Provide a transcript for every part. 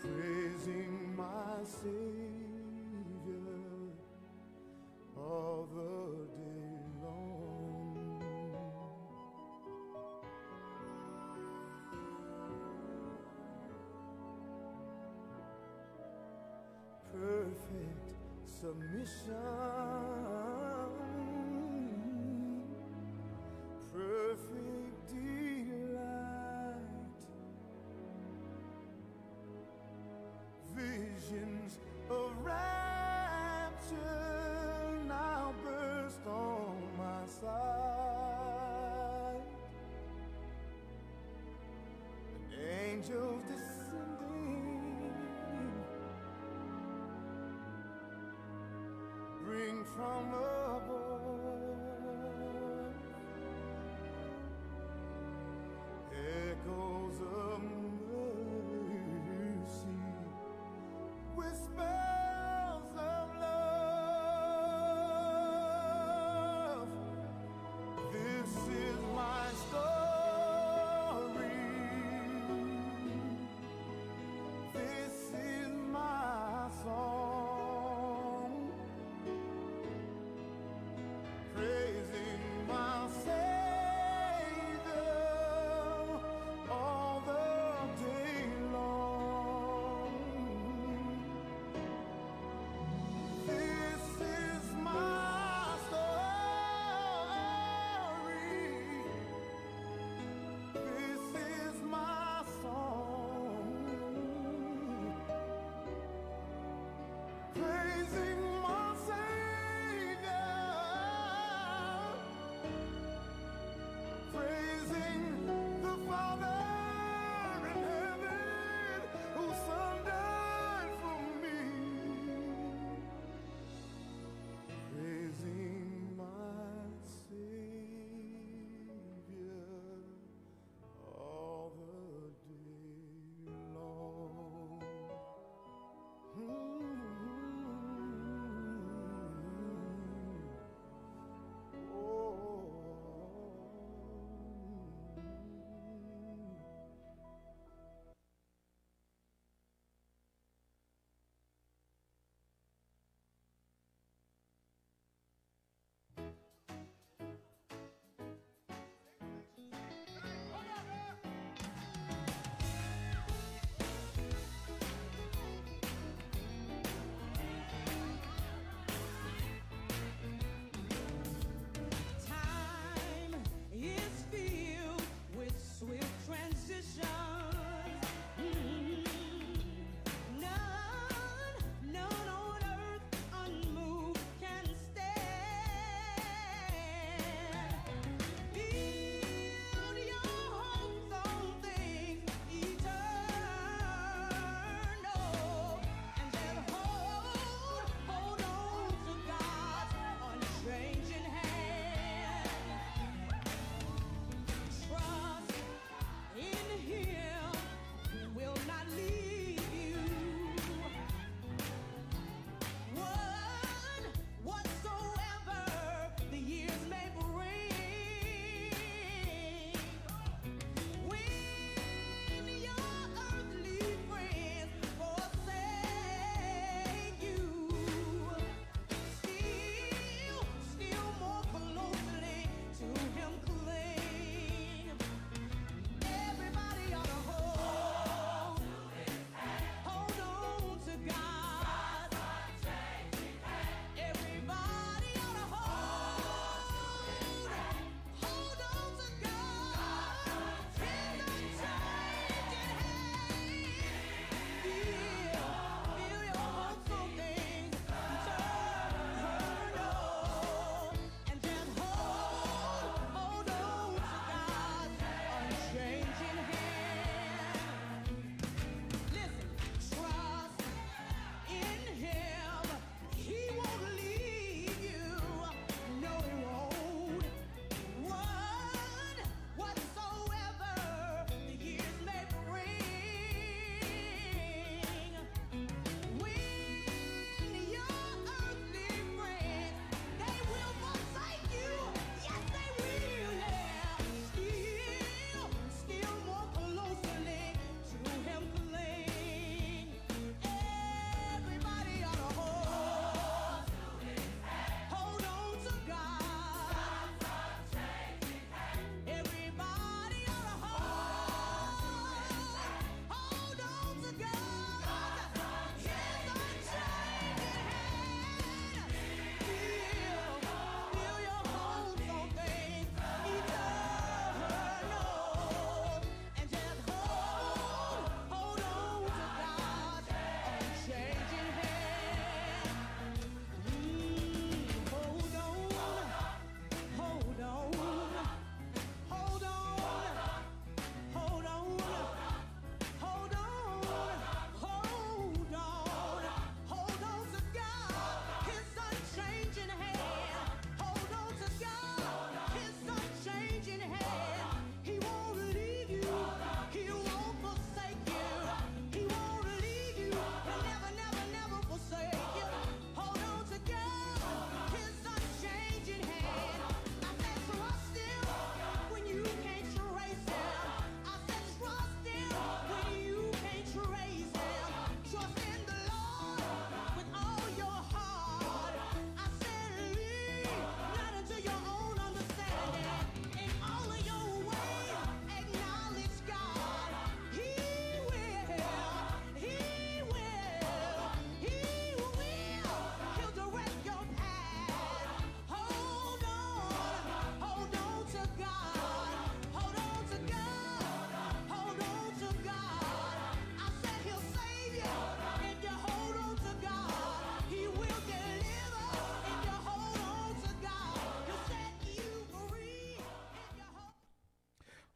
Praising my Savior all the day long. perfect submission,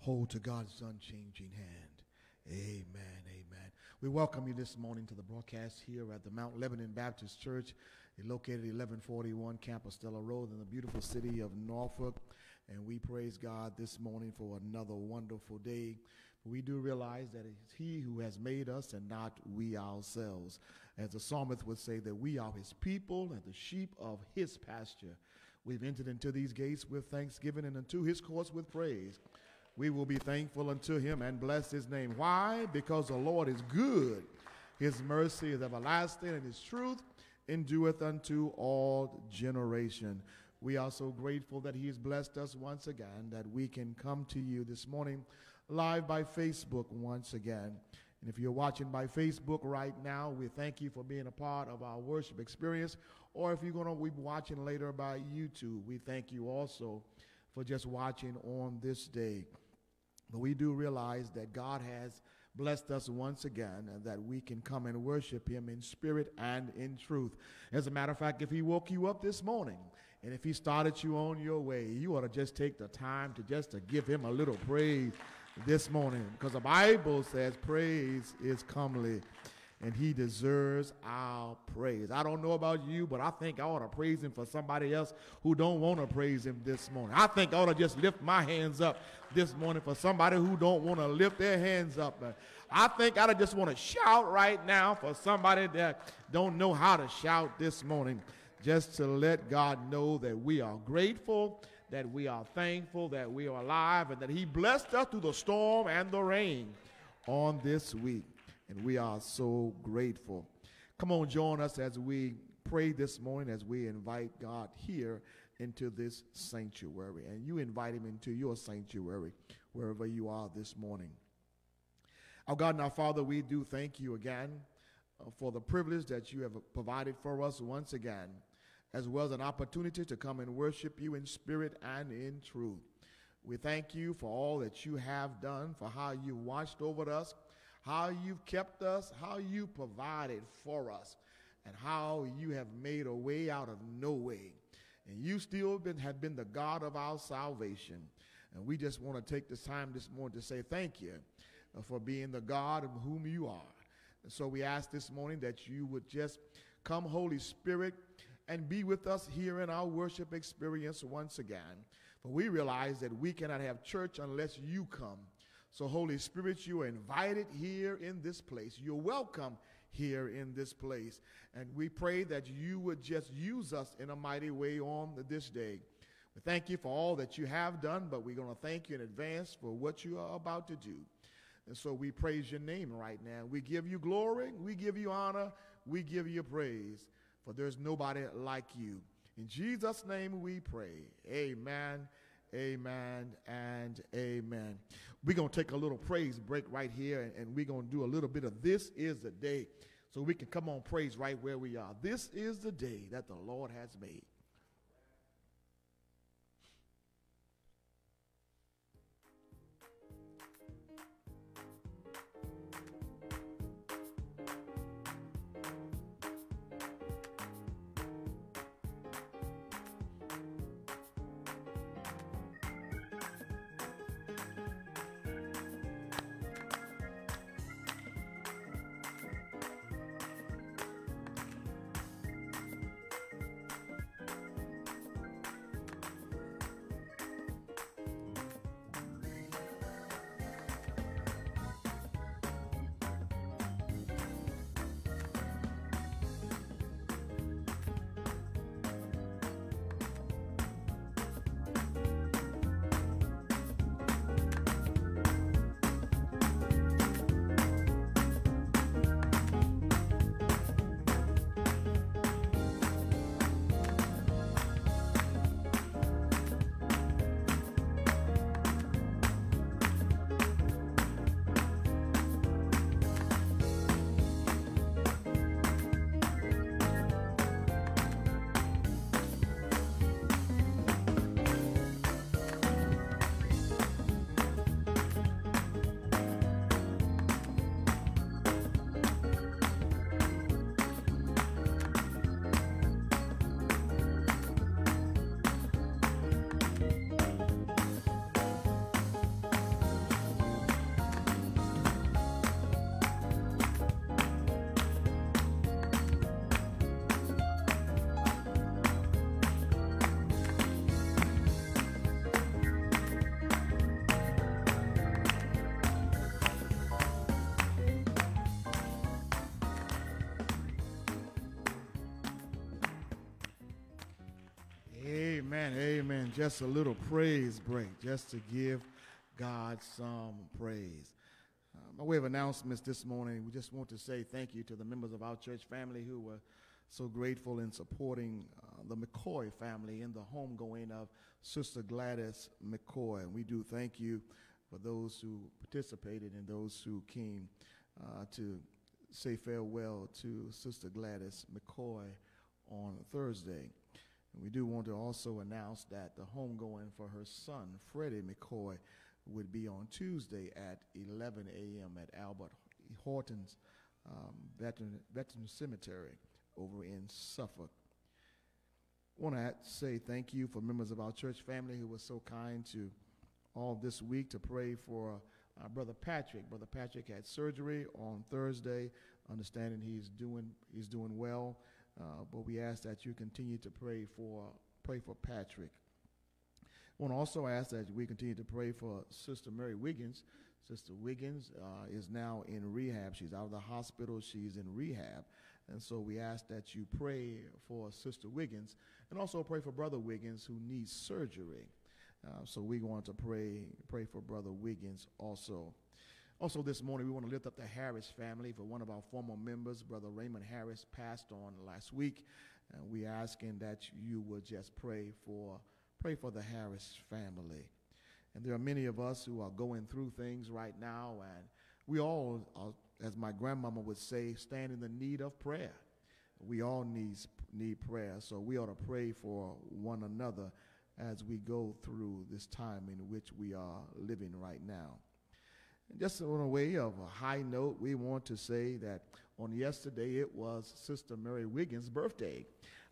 hold to God's unchanging hand. Amen. Amen. We welcome you this morning to the broadcast here at the Mount Lebanon Baptist Church, located at 1141 Campostella Road in the beautiful city of Norfolk. And we praise God this morning for another wonderful day. We do realize that it's He who has made us and not we ourselves. As the psalmist would say, that we are His people and the sheep of His pasture. We've entered into these gates with thanksgiving and into His courts with praise we will be thankful unto him and bless his name. Why? Because the Lord is good. His mercy is everlasting and his truth endureth unto all generation. We are so grateful that he has blessed us once again that we can come to you this morning live by Facebook once again. And if you're watching by Facebook right now, we thank you for being a part of our worship experience. Or if you're going to be watching later by YouTube, we thank you also for just watching on this day. But we do realize that God has blessed us once again and that we can come and worship him in spirit and in truth. As a matter of fact, if he woke you up this morning and if he started you on your way, you ought to just take the time to just to give him a little praise this morning because the Bible says praise is comely and he deserves our praise. I don't know about you, but I think I ought to praise him for somebody else who don't want to praise him this morning. I think I ought to just lift my hands up this morning for somebody who don't want to lift their hands up. I think I just want to shout right now for somebody that don't know how to shout this morning, just to let God know that we are grateful, that we are thankful, that we are alive, and that he blessed us through the storm and the rain on this week and we are so grateful. Come on, join us as we pray this morning, as we invite God here into this sanctuary. And you invite him into your sanctuary, wherever you are this morning. Our God and our Father, we do thank you again uh, for the privilege that you have provided for us once again, as well as an opportunity to come and worship you in spirit and in truth. We thank you for all that you have done, for how you watched over us, how you've kept us, how you provided for us, and how you have made a way out of no way. And you still been, have been the God of our salvation. And we just want to take this time this morning to say thank you uh, for being the God of whom you are. And so we ask this morning that you would just come, Holy Spirit, and be with us here in our worship experience once again. For we realize that we cannot have church unless you come. So, Holy Spirit, you are invited here in this place. You're welcome here in this place. And we pray that you would just use us in a mighty way on this day. We thank you for all that you have done, but we're going to thank you in advance for what you are about to do. And so we praise your name right now. We give you glory, we give you honor, we give you praise, for there's nobody like you. In Jesus' name we pray. Amen Amen and amen. We're going to take a little praise break right here, and, and we're going to do a little bit of This is the Day. So we can come on praise right where we are. This is the day that the Lord has made. Just a little praise break, just to give God some praise. Uh, by way of announcements this morning, we just want to say thank you to the members of our church family who were so grateful in supporting uh, the McCoy family in the homegoing of Sister Gladys McCoy. And we do thank you for those who participated and those who came uh, to say farewell to Sister Gladys McCoy on Thursday. We do want to also announce that the homegoing for her son, Freddie McCoy, would be on Tuesday at 11 a.m. at Albert Horton's um, Veteran, Veteran Cemetery over in Suffolk. Want to say thank you for members of our church family who were so kind to all this week to pray for our brother Patrick. Brother Patrick had surgery on Thursday, understanding he's doing he's doing well. Uh, but we ask that you continue to pray for pray for Patrick. I want to also ask that we continue to pray for Sister Mary Wiggins. Sister Wiggins uh, is now in rehab. She's out of the hospital. She's in rehab. And so we ask that you pray for Sister Wiggins and also pray for Brother Wiggins who needs surgery. Uh, so we want to pray pray for Brother Wiggins also. Also this morning we want to lift up the Harris family for one of our former members, Brother Raymond Harris, passed on last week. And we asking that you would just pray for Pray for the Harris family. And there are many of us who are going through things right now, and we all, are, as my grandmama would say, stand in the need of prayer. We all need, need prayer, so we ought to pray for one another as we go through this time in which we are living right now. And just on a way of a high note, we want to say that on yesterday it was Sister Mary Wiggins' birthday.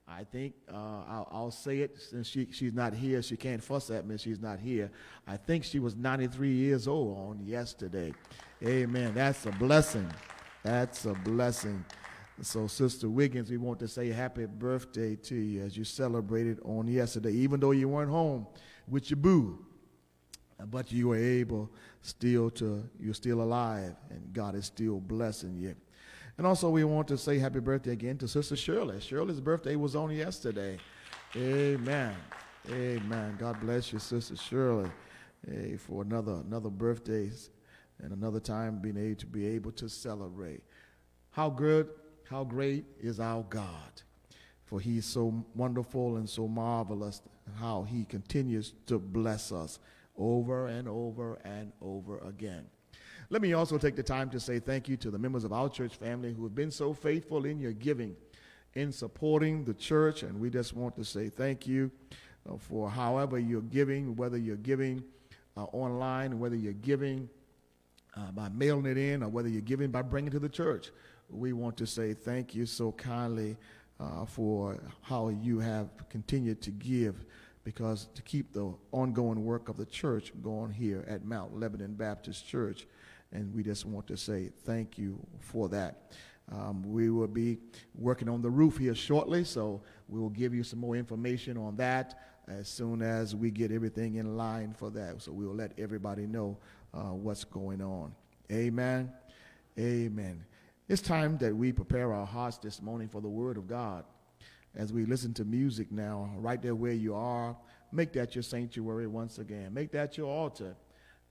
I think uh, I'll, I'll, say it since she, she's not here. She can't fuss at me. She's not here. I think she was 93 years old on yesterday. Amen. That's a blessing. That's a blessing. So, Sister Wiggins, we want to say happy birthday to you as you celebrated on yesterday, even though you weren't home with your boo. But you were able still to, you're still alive, and God is still blessing you. And also, we want to say happy birthday again to Sister Shirley. Shirley's birthday was on yesterday. Amen. Amen. God bless you, Sister Shirley, hey, for another another birthday and another time being able to be able to celebrate. How good, how great is our God. For he is so wonderful and so marvelous how he continues to bless us over and over and over again. Let me also take the time to say thank you to the members of our church family who have been so faithful in your giving, in supporting the church. And we just want to say thank you uh, for however you're giving, whether you're giving uh, online, whether you're giving uh, by mailing it in, or whether you're giving by bringing it to the church. We want to say thank you so kindly uh, for how you have continued to give because to keep the ongoing work of the church going here at Mount Lebanon Baptist Church and we just want to say thank you for that. Um, we will be working on the roof here shortly, so we will give you some more information on that as soon as we get everything in line for that. So we will let everybody know uh, what's going on. Amen. Amen. It's time that we prepare our hearts this morning for the Word of God. As we listen to music now, right there where you are, make that your sanctuary once again. Make that your altar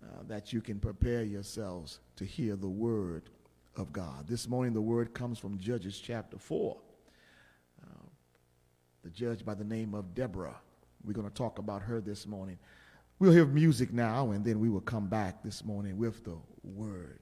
uh, that you can prepare yourselves to hear the word of God. This morning, the word comes from Judges chapter 4. Uh, the judge by the name of Deborah. We're going to talk about her this morning. We'll hear music now, and then we will come back this morning with the word.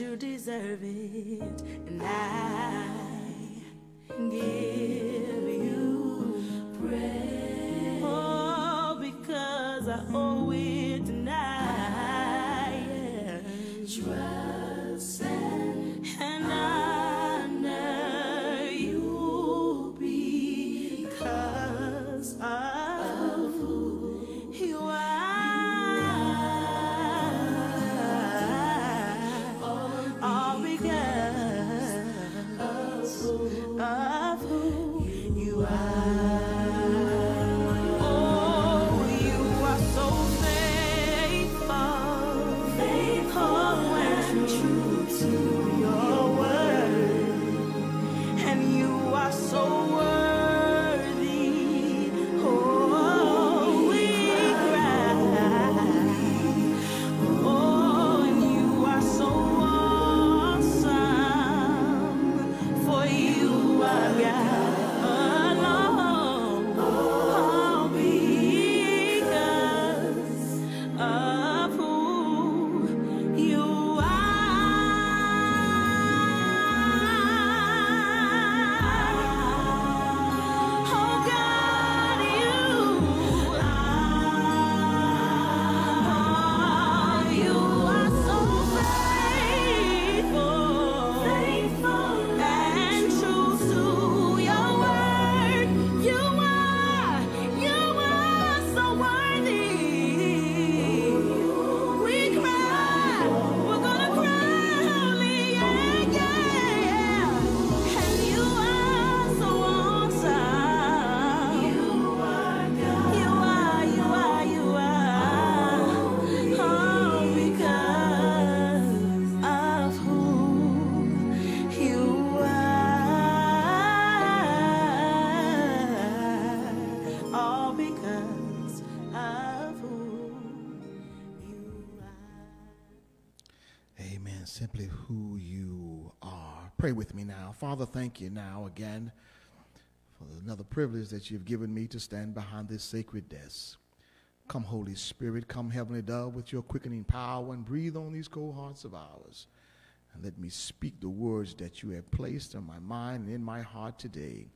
You deserve it, and I Simply who you are. Pray with me now. Father, thank you now again for another privilege that you've given me to stand behind this sacred desk. Come, Holy Spirit, come, Heavenly Dove, with your quickening power and breathe on these cold hearts of ours. And let me speak the words that you have placed in my mind and in my heart today.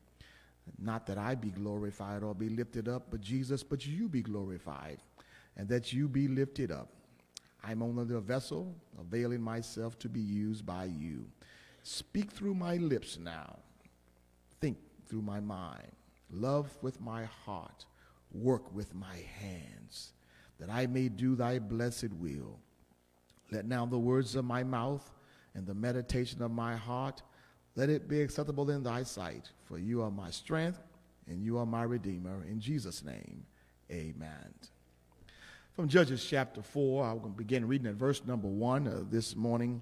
Not that I be glorified or be lifted up, but Jesus, but you be glorified, and that you be lifted up. I'm only the vessel, availing myself to be used by you. Speak through my lips now. Think through my mind. Love with my heart. Work with my hands, that I may do thy blessed will. Let now the words of my mouth and the meditation of my heart, let it be acceptable in thy sight. For you are my strength and you are my redeemer. In Jesus' name, amen. From Judges chapter 4, I'm going to begin reading at verse number 1 uh, this morning.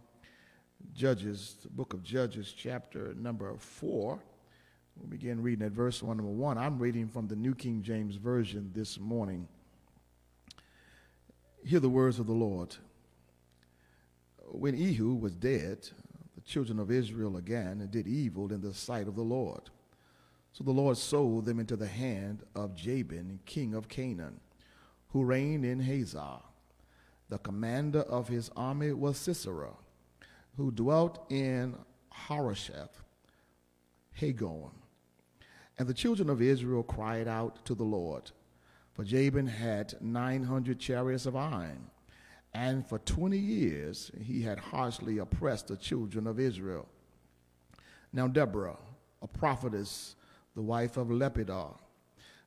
Judges, the book of Judges, chapter number 4. We'll begin reading at verse 1, number 1. I'm reading from the New King James Version this morning. Hear the words of the Lord. When Ehud was dead, the children of Israel again did evil in the sight of the Lord. So the Lord sold them into the hand of Jabin, king of Canaan, who reigned in Hazor. The commander of his army was Sisera, who dwelt in Harosheth, Hagon. And the children of Israel cried out to the Lord, for Jabin had 900 chariots of iron, and for 20 years he had harshly oppressed the children of Israel. Now Deborah, a prophetess, the wife of Lepidar,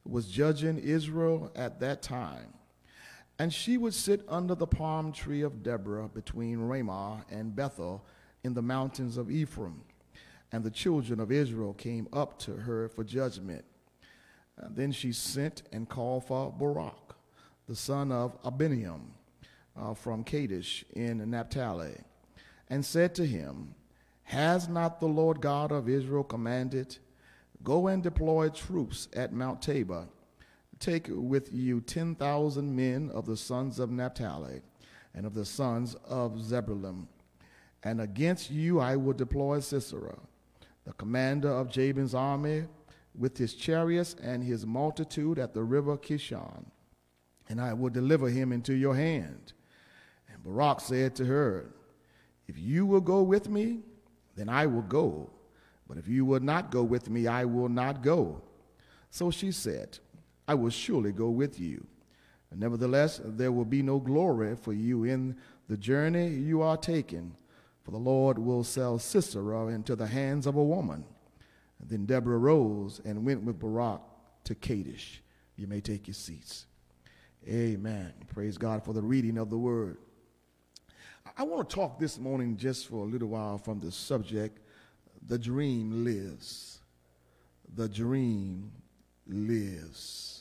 was judging Israel at that time. And she would sit under the palm tree of Deborah between Ramah and Bethel in the mountains of Ephraim. And the children of Israel came up to her for judgment. And then she sent and called for Barak, the son of Abinoam, uh, from Kadesh in Naphtali, and said to him, Has not the Lord God of Israel commanded, Go and deploy troops at Mount Tabor? Take with you 10,000 men of the sons of Naphtali and of the sons of Zebulun. And against you I will deploy Sisera, the commander of Jabin's army, with his chariots and his multitude at the river Kishon. and I will deliver him into your hand. And Barak said to her, If you will go with me, then I will go. But if you will not go with me, I will not go. So she said, I will surely go with you. Nevertheless, there will be no glory for you in the journey you are taking, for the Lord will sell Sisera into the hands of a woman. Then Deborah rose and went with Barak to Kadesh. You may take your seats. Amen. Praise God for the reading of the word. I want to talk this morning just for a little while from the subject The Dream Lives. The Dream Lives.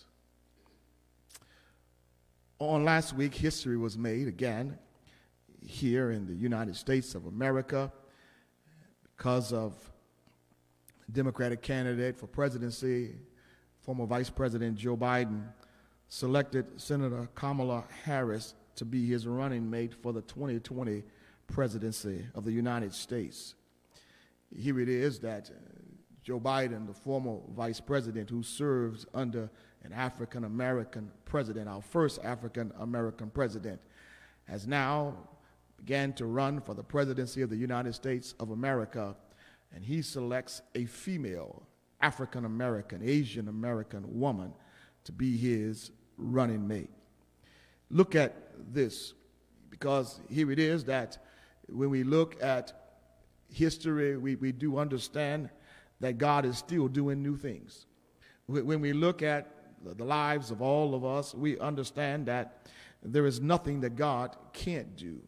On last week, history was made again here in the United States of America because of Democratic candidate for presidency, former Vice President Joe Biden, selected Senator Kamala Harris to be his running mate for the 2020 presidency of the United States. Here it is that Joe Biden, the former vice president who serves under an African American president, our first African American president, has now began to run for the presidency of the United States of America, and he selects a female African American, Asian American woman to be his running mate. Look at this, because here it is that when we look at history, we, we do understand that God is still doing new things. When we look at the lives of all of us, we understand that there is nothing that God can't do.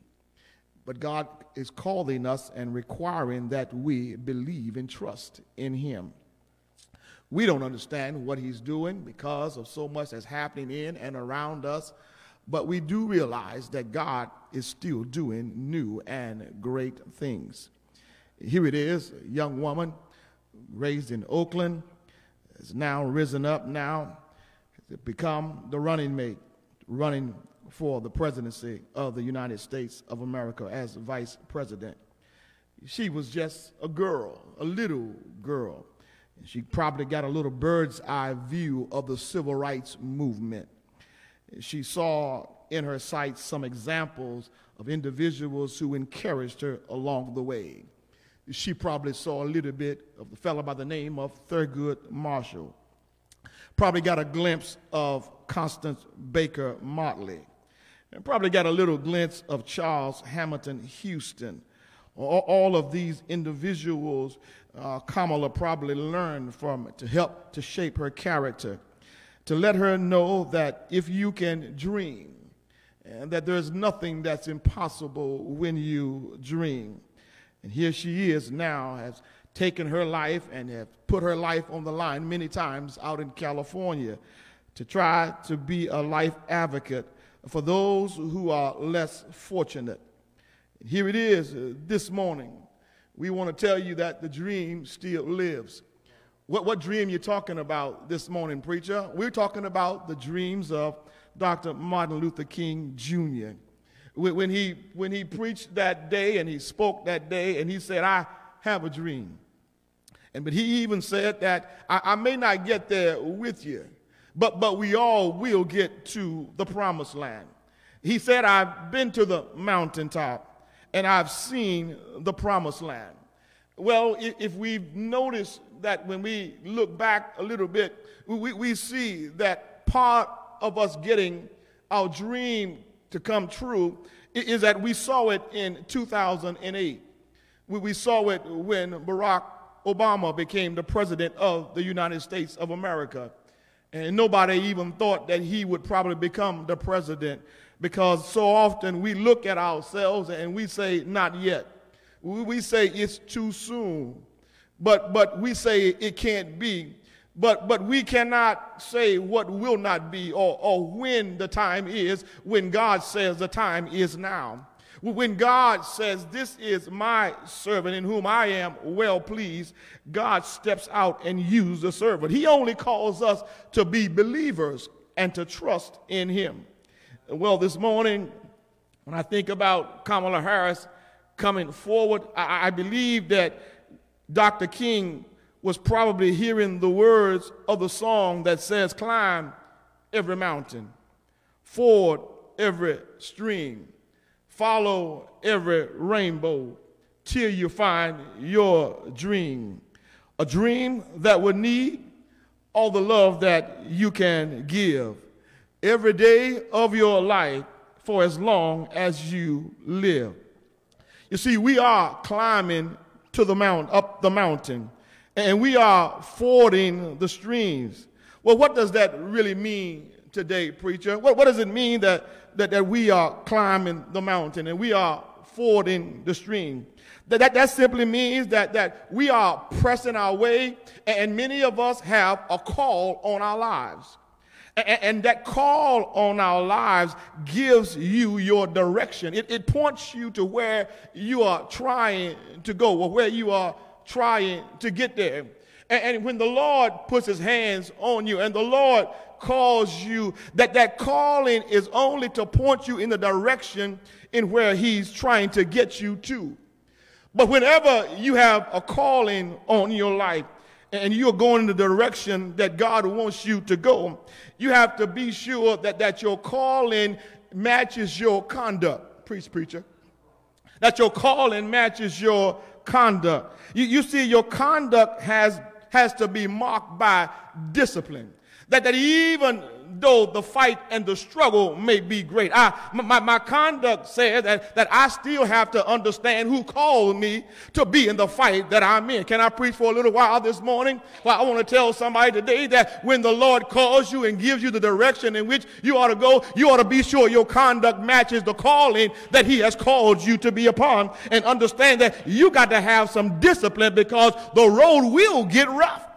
But God is calling us and requiring that we believe and trust in Him. We don't understand what He's doing because of so much that's happening in and around us, but we do realize that God is still doing new and great things. Here it is, a young woman raised in Oakland, has now risen up now to become the running mate, running for the presidency of the United States of America as vice president. She was just a girl, a little girl. and She probably got a little bird's eye view of the civil rights movement. She saw in her sights some examples of individuals who encouraged her along the way. She probably saw a little bit of the fellow by the name of Thurgood Marshall. Probably got a glimpse of Constance Baker Motley. And probably got a little glimpse of Charles Hamilton Houston. All of these individuals, uh, Kamala probably learned from to help to shape her character, to let her know that if you can dream, and that there's nothing that's impossible when you dream. And here she is now, has taken her life and have put her life on the line many times out in California to try to be a life advocate for those who are less fortunate. Here it is uh, this morning. We want to tell you that the dream still lives. What, what dream you talking about this morning, preacher? We're talking about the dreams of Dr. Martin Luther King Jr. When he, when he preached that day and he spoke that day and he said, I have a dream. And but he even said that I, I may not get there with you, but, but we all will get to the promised land. He said, I've been to the mountaintop and I've seen the promised land. Well, if we've noticed that when we look back a little bit, we, we see that part of us getting our dream to come true is that we saw it in 2008. We saw it when Barack Obama became the president of the United States of America. And nobody even thought that he would probably become the president because so often we look at ourselves and we say, not yet. We say it's too soon. But, but we say it can't be. But, but we cannot say what will not be or, or when the time is when God says the time is now. When God says, This is my servant in whom I am well pleased, God steps out and uses the servant. He only calls us to be believers and to trust in Him. Well, this morning, when I think about Kamala Harris coming forward, I, I believe that Dr. King was probably hearing the words of the song that says, Climb every mountain ford every stream, follow every rainbow till you find your dream. A dream that will need all the love that you can give every day of your life for as long as you live. You see, we are climbing to the mount, up the mountain, and we are fording the streams. Well, what does that really mean today, preacher? What, what does it mean that, that, that we are climbing the mountain and we are fording the stream? That, that, that simply means that, that we are pressing our way, and many of us have a call on our lives. And, and that call on our lives gives you your direction. It, it points you to where you are trying to go or where you are trying to get there. And, and when the Lord puts his hands on you and the Lord calls you, that that calling is only to point you in the direction in where he's trying to get you to. But whenever you have a calling on your life and you're going in the direction that God wants you to go, you have to be sure that, that your calling matches your conduct. Priest, preacher. That your calling matches your conduct. You, you see, your conduct has, has to be marked by discipline. That, that even though the fight and the struggle may be great. I, my, my conduct says that, that I still have to understand who called me to be in the fight that I'm in. Can I preach for a little while this morning? Well, I want to tell somebody today that when the Lord calls you and gives you the direction in which you ought to go, you ought to be sure your conduct matches the calling that He has called you to be upon and understand that you got to have some discipline because the road will get rough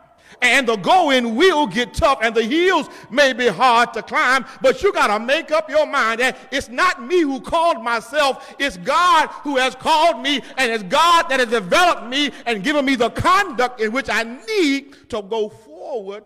and the going will get tough and the hills may be hard to climb, but you got to make up your mind that it's not me who called myself, it's God who has called me, and it's God that has developed me and given me the conduct in which I need to go forward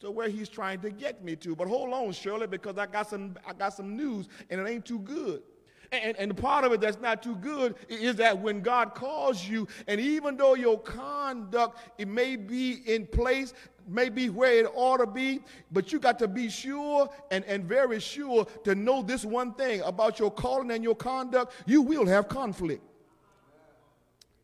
to where he's trying to get me to. But hold on, Shirley, because I got some I got some news and it ain't too good. And, and part of it that's not too good is that when God calls you, and even though your conduct, it may be in place, may be where it ought to be, but you got to be sure and, and very sure to know this one thing about your calling and your conduct, you will have conflict.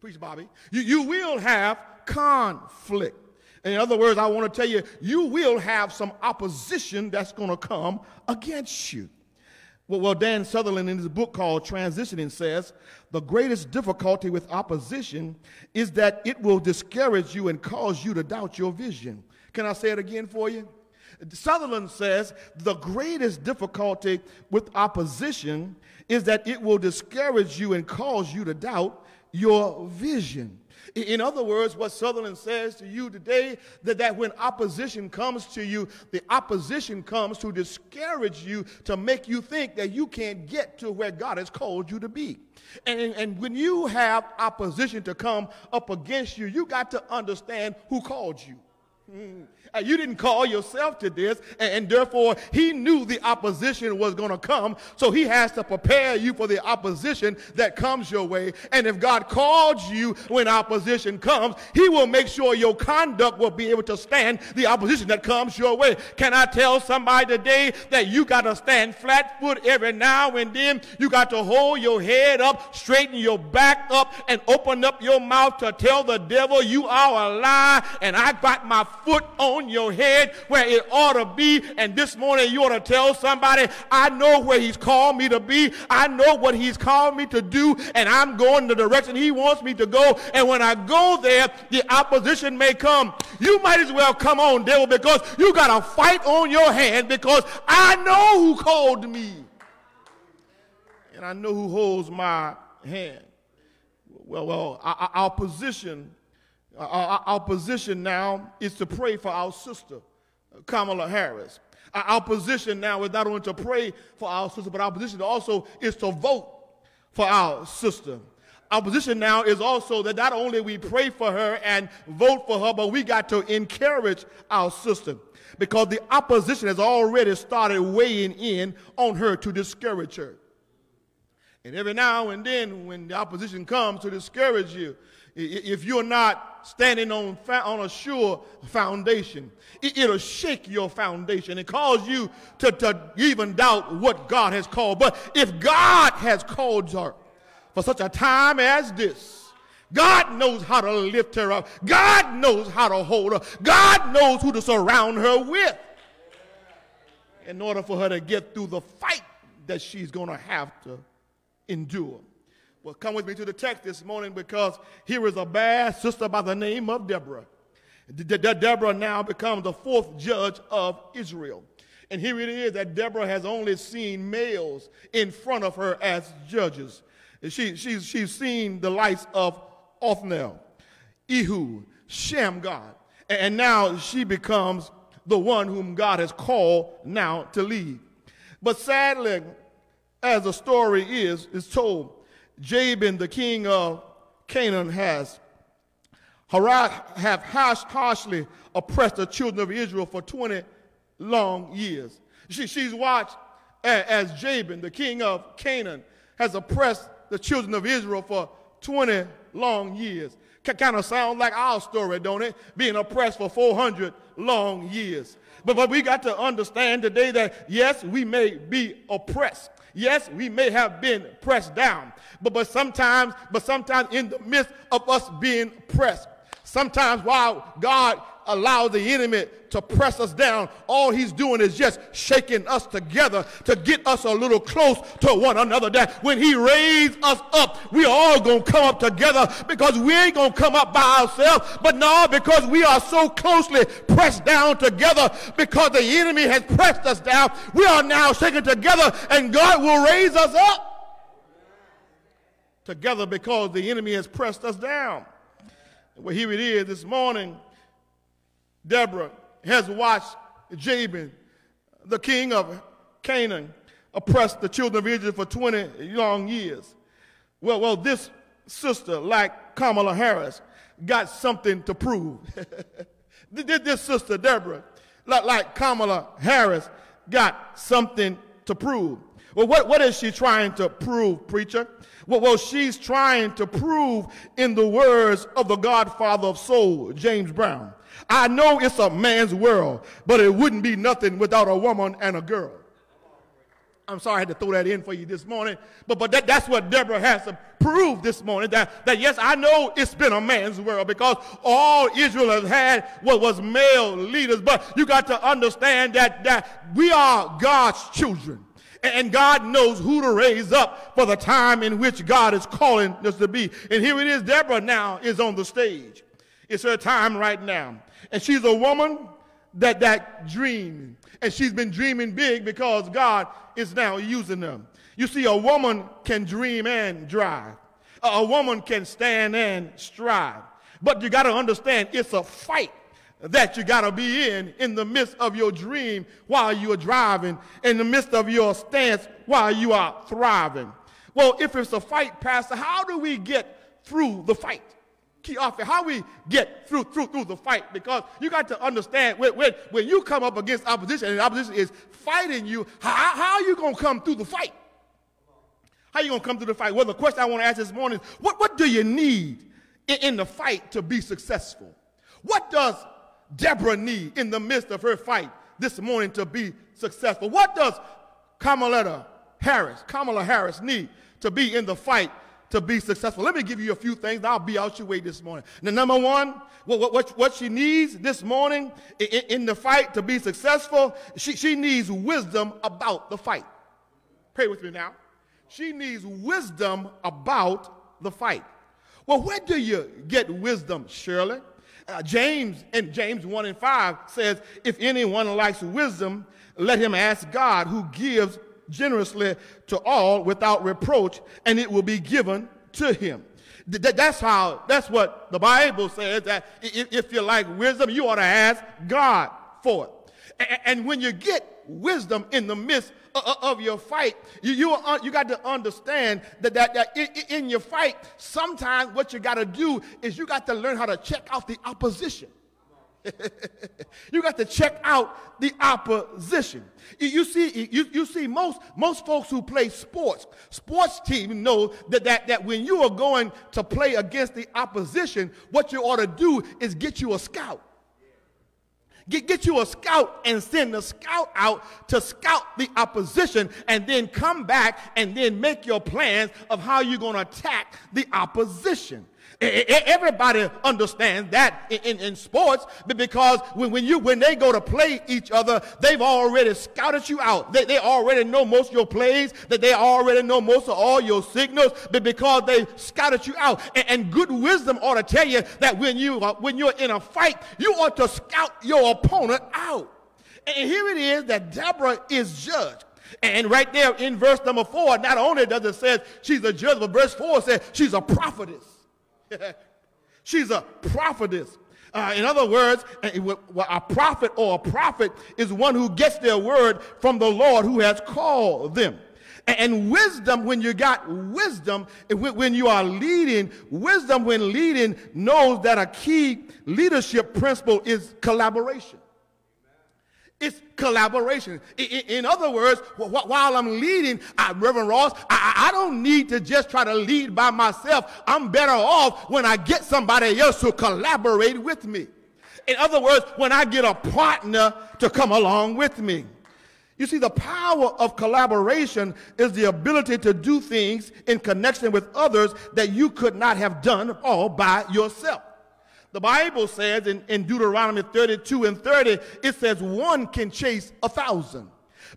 Preach, Bobby. You, you will have conflict. In other words, I want to tell you, you will have some opposition that's going to come against you. Well, Dan Southerland in his book called Transitioning says the greatest difficulty with opposition is that it will discourage you and cause you to doubt your vision. Can I say it again for you? Southerland says the greatest difficulty with opposition is that it will discourage you and cause you to doubt your vision. In other words, what Southerland says to you today, that, that when opposition comes to you, the opposition comes to discourage you, to make you think that you can't get to where God has called you to be. And, and when you have opposition to come up against you, you got to understand who called you. Mm. You didn't call yourself to this, and, and therefore he knew the opposition was going to come. So he has to prepare you for the opposition that comes your way. And if God called you when opposition comes, he will make sure your conduct will be able to stand the opposition that comes your way. Can I tell somebody today that you got to stand flat foot every now and then? You got to hold your head up, straighten your back up, and open up your mouth to tell the devil you are a lie, and I got my foot on your head where it ought to be. And this morning you ought to tell somebody, I know where he's called me to be. I know what he's called me to do. And I'm going the direction he wants me to go. And when I go there, the opposition may come. You might as well come on, devil, because you got a fight on your hand because I know who called me. And I know who holds my hand. Well, well, our, our position Uh, our, our, position now is to pray for our sister, Kamala Harris. Uh, our position now is not only to pray for our sister, but our position also is to vote for our sister. Our position now is also that not only we pray for her and vote for her, but we got to encourage our sister because the opposition has already started weighing in on her to discourage her. And every now and then, when the opposition comes to discourage you, if you're not standing on, on a sure foundation, it, it'll shake your foundation and cause you to, to even doubt what God has called. But if God has called her for such a time as this, God knows how to lift her up. God knows how to hold her. God knows who to surround her with in order for her to get through the fight that she's going to have to endure. Well, come with me to the text this morning because here is a bad sister by the name of Deborah. De- De- Deborah now becomes the fourth judge of Israel. And here it is that Deborah has only seen males in front of her as judges. And She, she's, seen the likes of Othniel, Ehud, Shamgar, and now she becomes the one whom God has called now to lead. But sadly, as the story is, is told, Jabin, the king of Canaan, has have harsh, harshly oppressed the children of Israel for 20 long years. She, she's watched as Jabin, the king of Canaan, has oppressed the children of Israel for 20 long years. Kind of sounds like our story, don't it? Being oppressed for 400 long years. But, but we got to understand today that yes, we may be oppressed. Yes, we may have been pressed down. But, but sometimes, but sometimes in the midst of us being pressed, Sometimes while God allows the enemy to press us down, all he's doing is just shaking us together to get us a little close to one another. That when he raised us up, we all gonna come up together because we ain't gonna come up by ourselves, but no, because we are so closely pressed down together because the enemy has pressed us down, we are now shaken together and God will raise us up together because the enemy has pressed us down. Well, here it is this morning. Deborah has watched Jabin, the king of Canaan, oppress the children of Israel for 20 long years. Well, well, this sister, like Kamala Harris, got something to prove. this, this sister, Deborah, like, like Kamala Harris, got something to prove. Well, what, what is she trying to prove, preacher? Well, well, she's trying to prove in the words of the godfather of soul, James Brown. I know it's a man's world, but it wouldn't be nothing without a woman and a girl. I'm sorry I had to throw that in for you this morning, but, but that, that's what Deborah has to prove this morning that, that yes, I know it's been a man's world because all Israel has had what was male leaders, but you got to understand that, that we are God's children. And God knows who to raise up for the time in which God is calling us to be. And here it is, Deborah now is on the stage. It's her time right now. And she's a woman that, that dreamed. And she's been dreaming big because God is now using them. You see, a woman can dream and drive. A woman can stand and strive. But you got to understand, it's a fight that you got to be in in the midst of your dream while you are driving, in the midst of your stance while you are thriving. Well, if it's a fight, Pastor, how do we get through the fight? Key off it, how we get through through through the fight because you got to understand when, when, when you come up against opposition and opposition is fighting you, how, how are you to come through the fight? How are you to come through the fight? Well, the question I want to ask this morning is what, what do you need in, in the fight to be successful? What does Deborah need in the midst of her fight this morning to be successful? What does Kamala Harris, Kamala Harris need to be in the fight to be successful? Let me give you a few things. I'll be out your way this morning. Now, number one, what, what, what she needs this morning in, in the fight to be successful, she, she needs wisdom about the fight. Pray with me now. She needs wisdom about the fight. Well, where do you get wisdom, Shirley? Uh, James in James 1 and 5 says, If anyone likes wisdom, let him ask God who gives generously to all without reproach, and it will be given to him. Th- th- that's how, that's what the Bible says that if, you like wisdom, you ought to ask God for it. And when you get wisdom in the midst of your fight, you, you, uh, you got to understand that, that, that in your fight, sometimes what you got to do is you got to learn how to check out the opposition. you got to check out the opposition. You, see, you, you see most, most folks who play sports, sports teams know that, that, that when you are going to play against the opposition, what you ought to do is get you a scout. Get, get you a scout and send the scout out to scout the opposition and then come back and then make your plans of how you're going to attack the opposition. Everybody understands that in, in, sports because when, when, you, when they go to play each other, they've already scouted you out. They, they already know most of your plays, that they already know most of all your signals but because they scouted you out. And, and good wisdom ought to tell you that when, you, when you're in a fight, you ought to scout your opponent out. And here it is that Deborah is judged. And right there in verse number four, not only does it say she's a judge, but verse four says she's a prophetess. She's a prophetess. Uh, in other words, a prophet or a prophet is one who gets their word from the Lord who has called them. And wisdom, when you got wisdom, when you are leading, wisdom when leading knows that a key leadership principle is collaboration. It's collaboration. In, other words, while I'm leading, Reverend Ross, I, I don't need to just try to lead by myself. I'm better off when I get somebody else to collaborate with me. In other words, when I get a partner to come along with me. You see, the power of collaboration is the ability to do things in connection with others that you could not have done all by yourself. The Bible says in, in Deuteronomy 32 and 30, it says one can chase a thousand,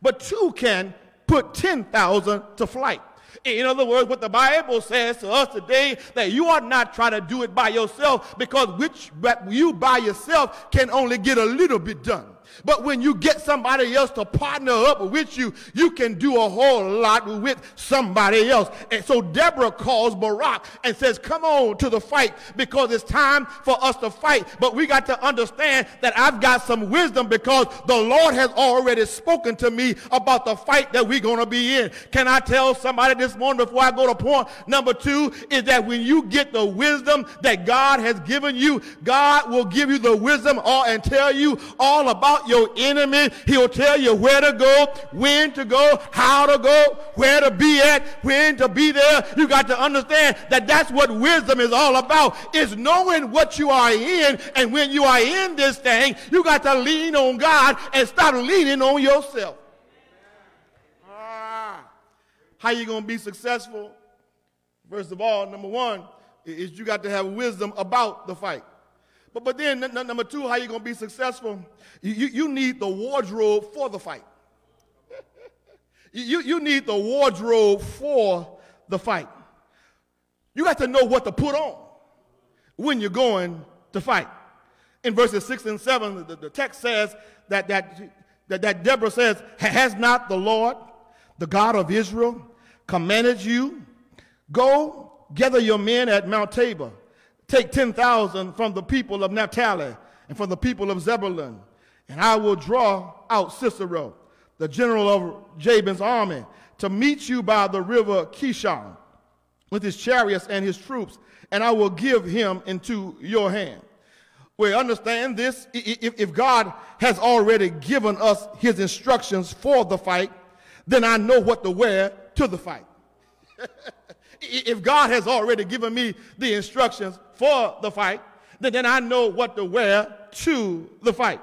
but two can put 10,000 to flight. In other words, what the Bible says to us today, that you are not trying to do it by yourself because which you by yourself can only get a little bit done. But when you get somebody else to partner up with you, you can do a whole lot with somebody else. And so Deborah calls Barak and says, Come on to the fight because it's time for us to fight. But we got to understand that I've got some wisdom because the Lord has already spoken to me about the fight that we're going to be in. Can I tell somebody this morning before I go to point number two is that when you get the wisdom that God has given you, God will give you the wisdom all, and tell you all about your enemy. He'll tell you where to go, when to go, how to go, where to be at, when to be there. You got to understand that that's what wisdom is all about. Is knowing what you are in. And when you are in this thing, you got to lean on God and stop leaning on yourself. Ah, how you going to be successful? First of all, number one is you got to have wisdom about the fight. But, but then, number two, how you going to be successful? You, you, you need the wardrobe for the fight. you, you need the wardrobe for the fight. You got to know what to put on when you're going to fight. In verses 6 and 7, the, the text says that, that, that, that Deborah says, Has not the Lord, the God of Israel, commanded you, go gather your men at Mount Tabor Take 10,000 from the people of Naphtali and from the people of Zebulun, and I will draw out Sisera, the general of Jabin's army, to meet you by the river Kishon with his chariots and his troops, and I will give him into your hand. We understand this. If God has already given us his instructions for the fight, then I know what to wear to the fight. if God has already given me the instructions for the fight, then, then I know what to wear to the fight.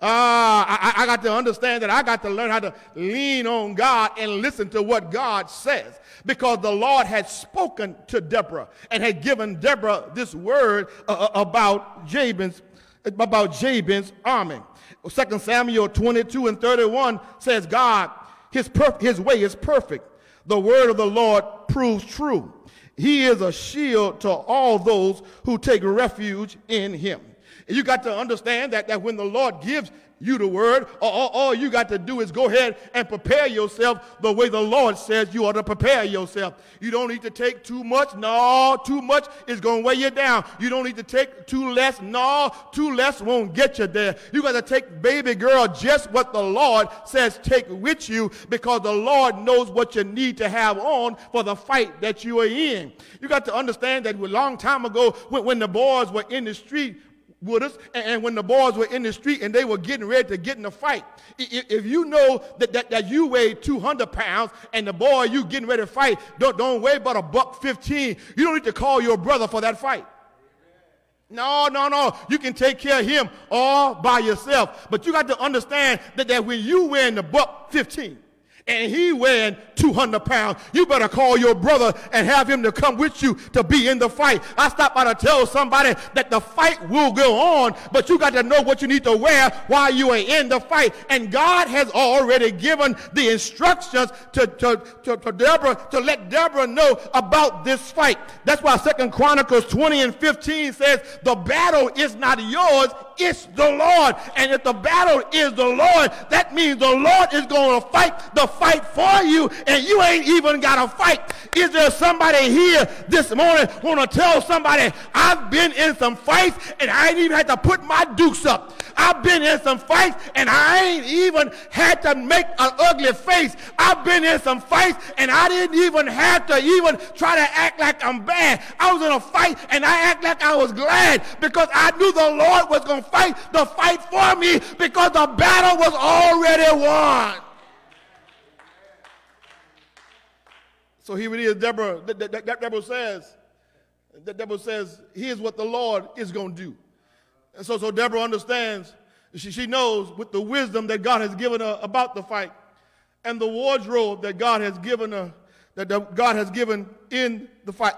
Uh, I, I, got to understand that I got to learn how to lean on God and listen to what God says because the Lord had spoken to Deborah and had given Deborah this word uh, uh about Jabin's about Jabin's army. 2 Samuel 22 and 31 says God, his, his way is perfect. The word of the Lord proves true. He is a shield to all those who take refuge in him. And you got to understand that, that when the Lord gives you the word. All, all, you got to do is go ahead and prepare yourself the way the Lord says you ought to prepare yourself. You don't need to take too much. No, too much is going to weigh you down. You don't need to take too less. No, too less won't get you there. You got to take, baby girl, just what the Lord says take with you because the Lord knows what you need to have on for the fight that you are in. You got to understand that a long time ago when, when the boys were in the street with us. And, when the boys were in the street and they were getting ready to get in a fight, if you know that, that, that you weigh 200 pounds and the boy you getting ready to fight don't, don't weigh but a buck 15, you don't need to call your brother for that fight. No, no, no. You can take care of him all by yourself. But you got to understand that, that when you wearing the buck 15 and he weighing 200 pounds, you better call your brother and have him to come with you to be in the fight. I stopped by to tell somebody that the fight will go on, but you got to know what you need to wear while you are in the fight. And God has already given the instructions to, to, to, to Deborah to let Deborah know about this fight. That's why Second Chronicles 20 and 15 says, the battle is not yours, it's the Lord. And if the battle is the Lord, that means the Lord is going to fight the fight for you, and you ain't even got to fight. Is there somebody here this morning want to tell somebody, I've been in some fights and I ain't even had to put my dukes up. I've been in some fights and I ain't even had to make an ugly face. I've been in some fights and I didn't even have to even try to act like I'm bad. I was in a fight and I act like I was glad because I knew the Lord was going to fight the fight for me because the battle was already won. So here it is, Deborah, De- De- De- Deborah says, De- Deborah says, here's what the Lord is going to do. And so, so Deborah understands, she, she knows with the wisdom that God has given her about the fight and the wardrobe that God has given her, that God has given in the fight,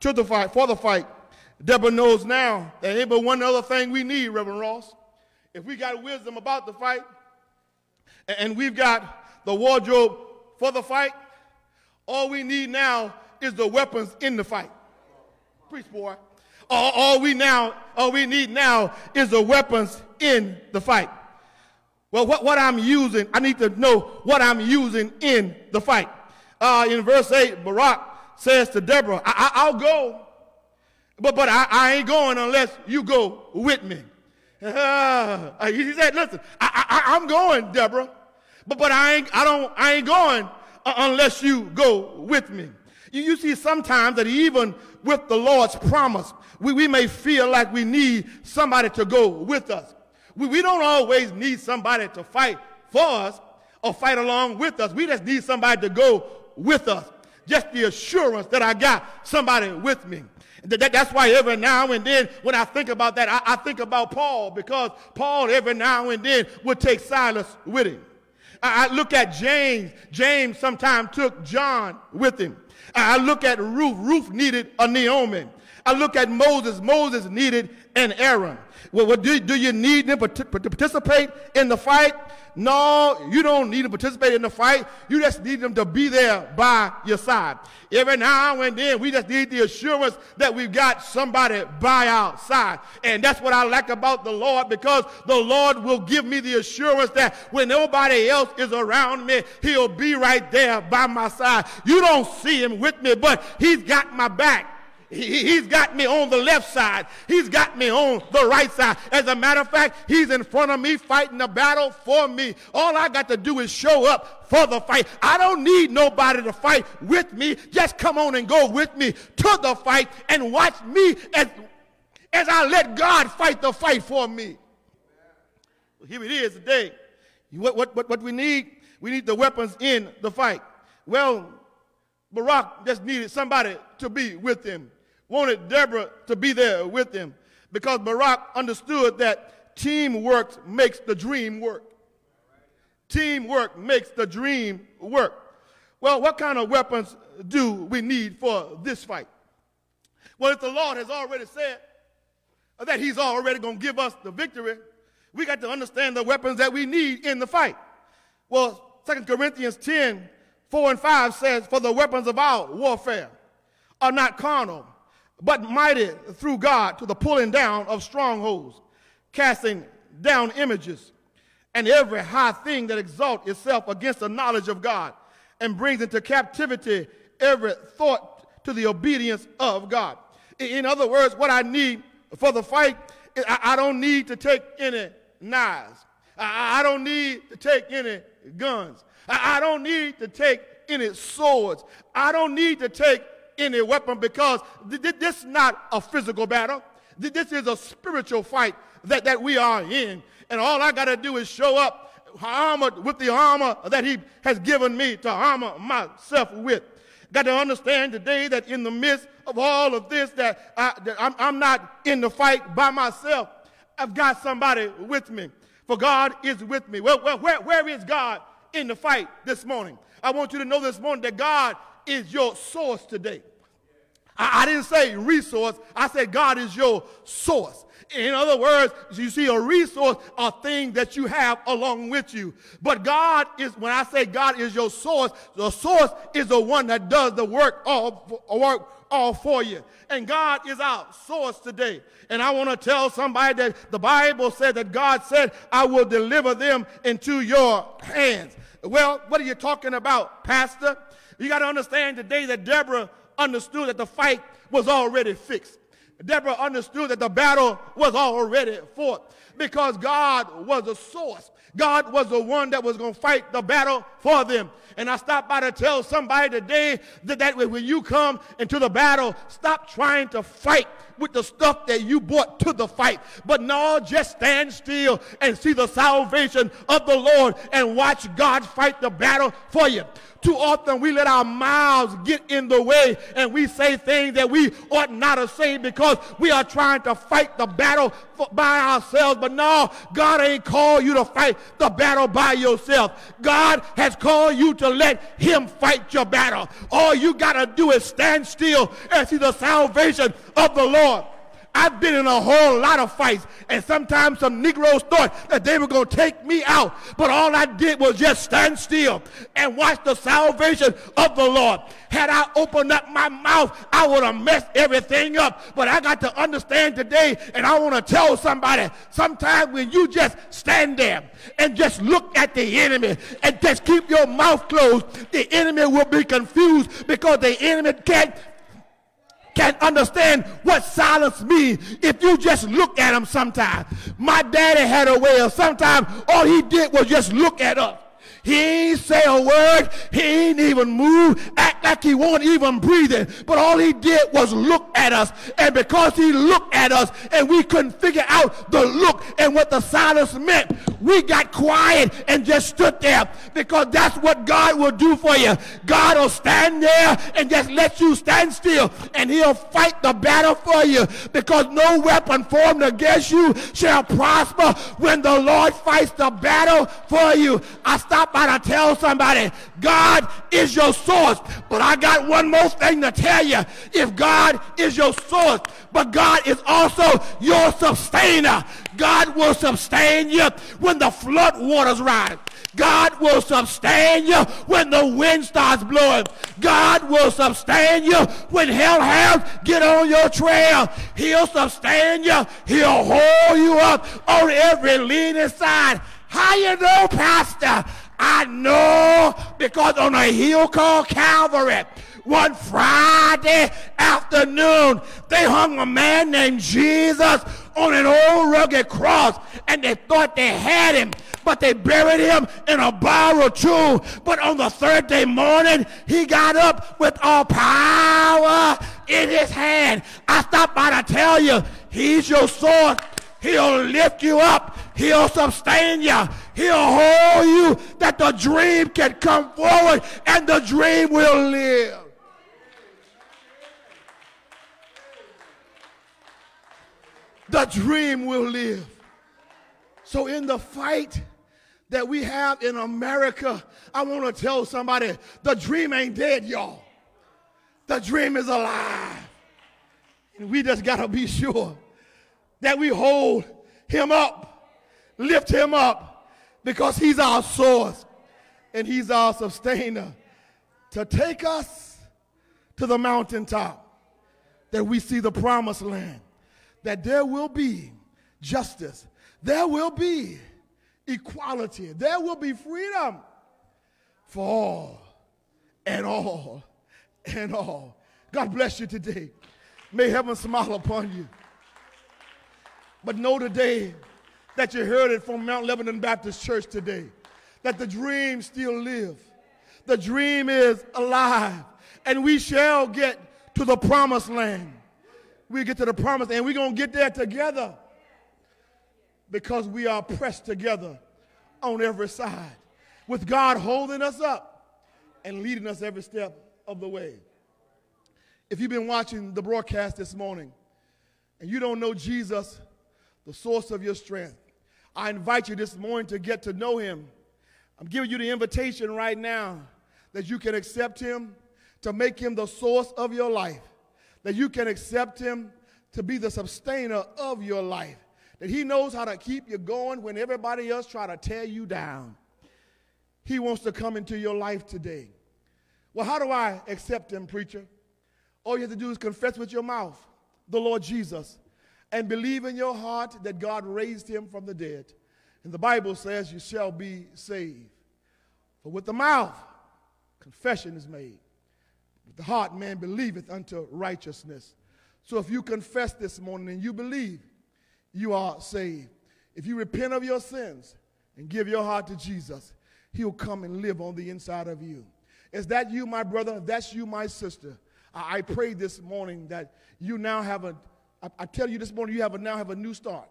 to the fight, for the fight. Deborah knows now that ain't but one other thing we need, Reverend Ross. If we got wisdom about the fight, and we've got the wardrobe for the fight, all we need now is the weapons in the fight. Preach, boy. All, all we now, all we need now is the weapons in the fight. Well, what, what I'm using, I need to know what I'm using in the fight. Uh, in verse 8, Barak says to Deborah, I, will go, but, but I, I ain't going unless you go with me. Uh, he said, listen, I, I'm going, Deborah, but, but I, ain't, I, don't, I ain't going Uh, unless you go with me. You, you see sometimes that even with the Lord's promise, we, we may feel like we need somebody to go with us. We, we don't always need somebody to fight for us or fight along with us. We just need somebody to go with us. Just the assurance that I got somebody with me. That- that's why every now and then when I think about that, I, I think about Paul because Paul every now and then would take Silas with him. I, look at James. James sometimes took John with him. I I look at Ruth. Ruth needed a Naomi. I look at Moses. Moses needed an Aaron. Well, what do, do you need them to participate in the fight? No, you don't need to participate in the fight. You just need them to be there by your side. Every now and then, we just need the assurance that we've got somebody by our side. And that's what I like about the Lord because the Lord will give me the assurance that when nobody else is around me, He'll be right there by my side. You don't see Him with me, but He's got my back. He- He's got me on the left side. He's got me on the right side. As a matter of fact, he's in front of me fighting the battle for me. All I got to do is show up for the fight. I don't need nobody to fight with me. Just come on and go with me to the fight and watch me as, as I let God fight the fight for me. Well, Here it is today. What, what, what, what we need? We need the weapons in the fight. Well, Barak just needed somebody to be with him. Wanted Deborah to be there with him because Barak understood that teamwork makes the dream work. Teamwork makes the dream work. Well, what kind of weapons do we need for this fight? Well, if the Lord has already said that He's already going to give us the victory, we got to understand the weapons that we need in the fight. Well, 2 Corinthians 10 4 and 5 says, For the weapons of our warfare are not carnal, but mighty through God to the pulling down of strongholds, casting down images, and every high thing that exalts itself against the knowledge of God, and brings into captivity every thought to the obedience of God. In- other words, what I need for the fight, I don't need to take any knives. I don't need to take any guns. I don't need to take any swords. I don't need to take any weapon because th- th- this is not a physical battle. This is a spiritual fight that, that we are in. And all I got to do is show up armored with the armor that he has given me to armor myself with. Got to understand today that in the midst of all of this, that, I, I'm not in the fight by myself. I've got somebody with me. For God is with me. Well, well where, where is God in the fight this morning? I want you to know this morning that God is your source today. I, didn't say resource, I said God is your source. In other words, you see, a resource, a thing that you have along with you. But God is, when I say God is your source, the source is the one that does the work all, work all for you. And God is our source today. And I want to tell somebody that the Bible said that God said, I will deliver them into your hands. Well, what are you talking about, Pastor? You got to understand today that Deborah understood that the fight was already fixed. Deborah understood that the battle was already fought because God was the source. God was the one that was going to fight the battle for them. And I stopped by to tell somebody today that, that way, when you come into the battle, stop trying to fight with the stuff that you brought to the fight. But no, just stand still and see the salvation of the Lord and watch God fight the battle for you. Too often we let our mouths get in the way and we say things that we ought not to say because we are trying to fight the battle for, by ourselves. But no, God ain't called you to fight the battle by yourself. God has called you to let Him fight your battle. All you got to do is stand still and see the salvation of the Lord. I've been in a whole lot of fights, and sometimes some Negroes thought that they were going to take me out. But all I did was just stand still and watch the salvation of the Lord. Had I opened up my mouth, I would have messed everything up. But I got to understand today, and I want to tell somebody sometimes when you just stand there and just look at the enemy and just keep your mouth closed, the enemy will be confused because the enemy can't can't understand what silence means if you just look at him sometimes. My daddy had a way of sometimes all he did was just look at us. He ain't say a word. He ain't even move. Act like he won't even breathing. But all he did was look at us. And because he looked at us and we couldn't figure out the look and what the silence meant, we got quiet and just stood there because that's what God will do for you. God will stand there and just let you stand still and he'll fight the battle for you because no weapon formed against you shall prosper when the Lord fights the battle for you. I to tell somebody, God is your source. But I got one more thing to tell you. If God is your source, but God is also your sustainer. God will sustain you when the flood waters rise. God will sustain you when the wind starts blowing. God will sustain you when hell has get on your trail. He'll sustain you. He'll hold you up on every leaning side. How you know, Pastor? I know because on a hill called Calvary, one Friday afternoon, they hung a man named Jesus on an old rugged cross and they thought they had him, but they buried him in a borrowed tomb. But on the third day morning, he got up with all power in his hand. I stopped by to tell you, he's your source. He'll lift you up. He'll sustain you. He'll hold you that the dream can come forward and the dream will live. The dream will live. So, in the fight that we have in America, I want to tell somebody the dream ain't dead, y'all. The dream is alive. And we just got to be sure that we hold him up, lift him up, because he's our source and he's our sustainer to take us to the mountaintop that we see the promised land, that there will be justice, there will be equality, there will be freedom for all and all and all. God bless you today. May heaven smile upon you. But know today that you heard it from Mount Lebanon Baptist Church today that the dream still lives. The dream is alive, and we shall get to the promised land. we get to the promise and we're going to get there together because we are pressed together on every side with God holding us up and leading us every step of the way. If you've been watching the broadcast this morning and you don't know Jesus, the source of your strength, I invite you this morning to get to know him. I'm giving you the invitation right now that you can accept him, to make him the source of your life, that you can accept him to be the sustainer of your life, that he knows how to keep you going when everybody else try to tear you down. He wants to come into your life today. Well, how do I accept him, preacher? All you have to do is confess with your mouth the Lord Jesus and believe in your heart that God raised him from the dead. And the Bible says you shall be saved. For with the mouth, confession is made. With the heart, man believeth unto righteousness. So if you confess this morning and you believe, you are saved. If you repent of your sins and give your heart to Jesus, he'll come and live on the inside of you. Is that you, my brother? That's you, my sister. I, I pray this morning that you now have a, I, I tell you this morning, you have a, now have a new start.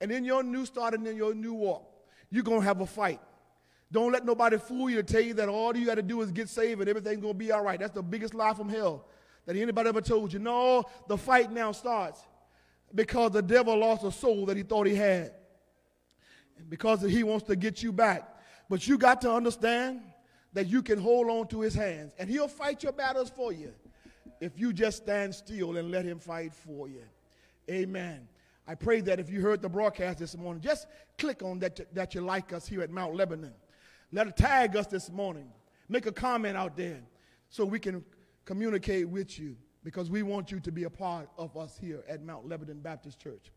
And in your new start and in your new walk, you're going to have a fight. Don't let nobody fool you to tell you that all you got to do is get saved and everything's going to be all right. That's the biggest lie from hell that anybody ever told you. No, the fight now starts because the devil lost a soul that he thought he had. Because he wants to get you back. But you got to understand that you can hold on to his hands and he'll fight your battles for you if you just stand still and let him fight for you. Amen. I pray that if you heard the broadcast this morning, just click on that, that you like us here at Mount Lebanon. Let it tag us this morning. Make a comment out there so we can communicate with you because we want you to be a part of us here at Mount Lebanon Baptist Church.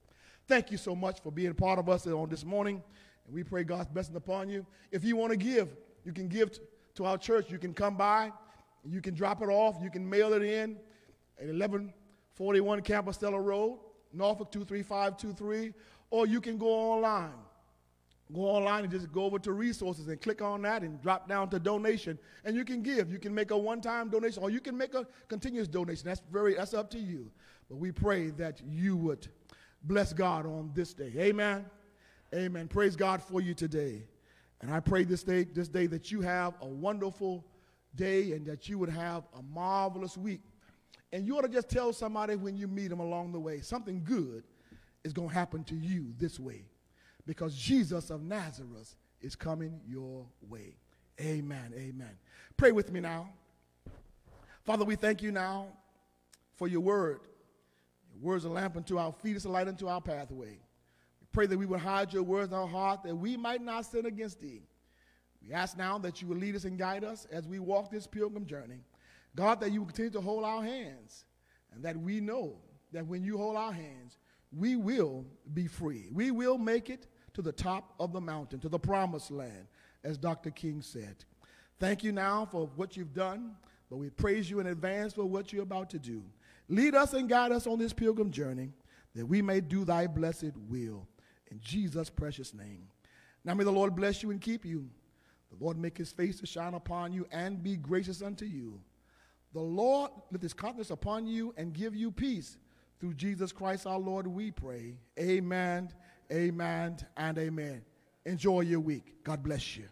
Thank you so much for being a part of us on this morning. And we pray God's blessing upon you. If you want to give, you can give to our church. You can come by, you can drop it off, you can mail it in at 1141 Campostella Road, Norfolk 23523, or you can go online. Go online and just go over to resources and click on that and drop down to donation. And you can give. You can make a one-time donation or you can make a continuous donation. That's very that's up to you. But we pray that you would bless God on this day. Amen. Amen. Praise God for you today. And I pray this day, this day that you have a wonderful day and that you would have a marvelous week. And you ought to just tell somebody when you meet them along the way, something good is going to happen to you this way because Jesus of Nazareth is coming your way. Amen. Amen. Pray with me now. Father, we thank you now for your word. Your words a lamp unto our feet, it's a light unto our pathway. We pray that we would hide your words in our heart that we might not sin against thee. We ask now that you will lead us and guide us as we walk this pilgrim journey. God, that you will continue to hold our hands and that we know that when you hold our hands, we will be free. We will make it to the top of the mountain, to the promised land, as Dr. King said. Thank you now for what you've done, but we praise you in advance for what you're about to do. Lead us and guide us on this pilgrim journey that we may do thy blessed will. In Jesus' precious name. Now may the Lord bless you and keep you. The Lord make his face to shine upon you and be gracious unto you. The Lord lift his countenance upon you and give you peace. Through Jesus Christ our Lord, we pray. Amen, amen, and amen. Enjoy your week. God bless you.